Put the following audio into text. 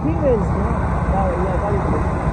aqui mesmo, né? Da, da, da,